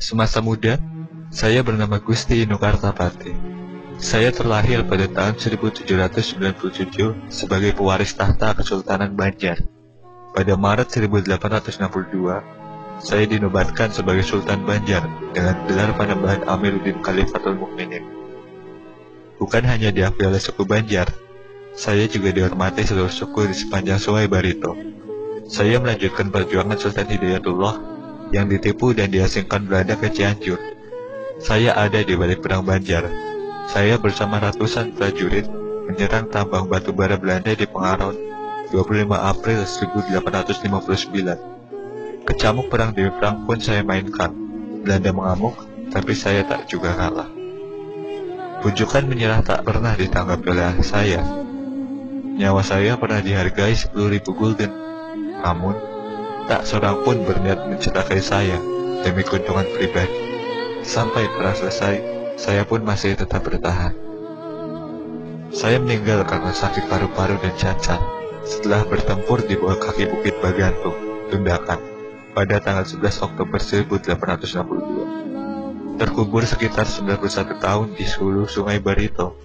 Semasa muda, saya bernama Gusti Inukartapati. Saya terlahir pada tahun 1797 sebagai pewaris tahta Kesultanan Banjar. Pada Maret 1862, saya dinobatkan sebagai Sultan Banjar dengan gelar Panembahan Amiruddin Khalifatul Mukminin. Bukan hanya diakui oleh suku Banjar, saya juga dihormati seluruh suku di sepanjang Sungai Barito. Saya melanjutkan perjuangan Sultan Hidayatullah yang ditipu dan diasingkan Belanda ke Cianjur. Saya ada di balik perang Banjar. Saya bersama ratusan prajurit menyerang tambang batu bara Belanda di Pengaron 25 April 1859. Kecamuk perang di perang pun saya mainkan. Belanda mengamuk, tapi saya tak juga kalah. Pujukan menyerah tak pernah ditanggapi oleh saya. Nyawa saya pernah dihargai 10.000 gulden. Namun, tak seorang pun berniat mencelakai saya demi keuntungan pribadi. Sampai perang selesai, saya pun masih tetap bertahan. Saya meninggal karena sakit paru-paru dan cacat setelah bertempur di bawah kaki Bukit Bagantung, Tundakan, pada tanggal 11 Oktober 1862. Terkubur sekitar 91 tahun di hulu Sungai Barito,